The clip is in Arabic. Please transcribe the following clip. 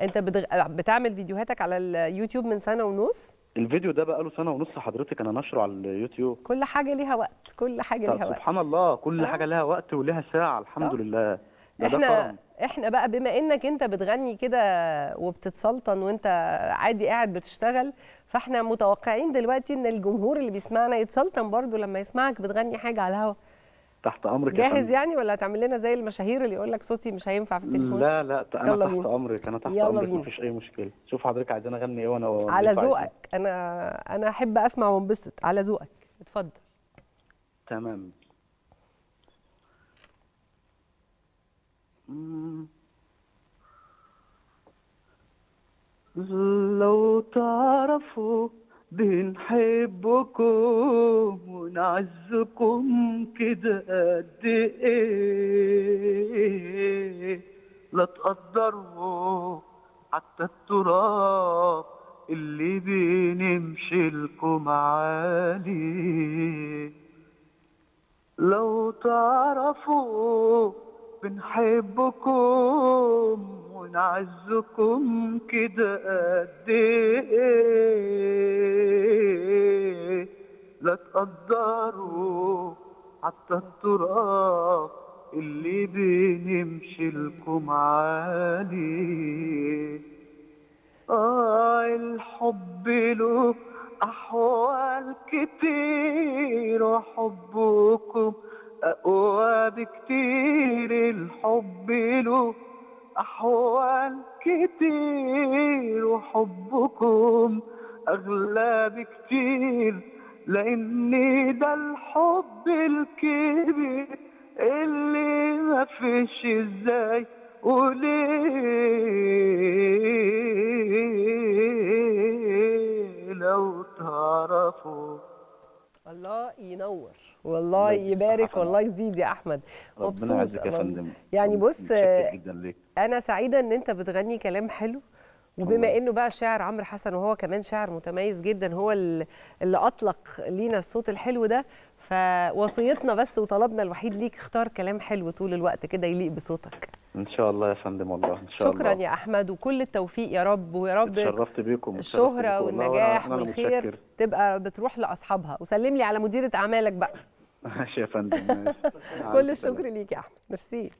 انت بتغ... بتعمل فيديوهاتك على اليوتيوب من سنة ونص الفيديو ده بقى له سنة ونص حضرتك أنا نشره على اليوتيوب كل حاجة ليها وقت كل حاجة ليها وقت سبحان الله كل آه. حاجة لها وقت ولها ساعة الحمد طب. لله ده ده إحنا. إحنا بقى بما إنك أنت بتغني كده وبتتسلطن وأنت عادي قاعد بتشتغل فإحنا متوقعين دلوقتي إن الجمهور اللي بيسمعنا يتسلطن برضو لما يسمعك بتغني حاجة على الهوا تحت أمرك جاهز. يعني ولا هتعمل لنا زي المشاهير اللي يقول لك صوتي مش هينفع في التليفون لا لا أنا تحت بينا. أمرك أنا تحت أمرك. مفيش أي مشكلة شوف حضرتك عايزين أغني إيه وأنا على. ذوقك أنا أنا أحب أسمع وانبسط على ذوقك اتفضل تمام. لو تعرفوا بنحبكم ونعزكم كده قد إيه لا تقدروا حتى التراب اللي بنمشي لكم عليه لو تعرفوا بنحبكم ونعزكم كده قد إيه لا تقدروا حتى التراب اللي بنمشي لكم عليه آه الحب له أحوال كتير وحبكم أقوى بكتير. الحب له أحوال كتير وحبكم أغلى بكتير. لأن ده الحب الكبير اللي ما فيش إزاي وليه لو تعرفوا. الله ينور. والله الله يبارك والله يزيد يا أحمد. مبسوط. يعني بص أنا سعيدة إن أنت بتغني كلام حلو. وبما. إنه بقى الشاعر عمرو حسن وهو كمان شاعر متميز جدا هو ال- اللي أطلق لينا الصوت الحلو ده فوصيتنا بس وطلبنا الوحيد ليك اختار كلام حلو طول الوقت كده يليق بصوتك. إن شاء الله يا فندم والله إن شاء شكرا الله. يا أحمد وكل التوفيق يا رب ويا رب اتشرفت بيكم الشهرة والنجاح والخير متشكر. تبقى بتروح لأصحابها. وسلم لي على مديرة أعمالك بقى. ماشي يا فندم كل. الشكر ليك يا أحمد. ميرسي.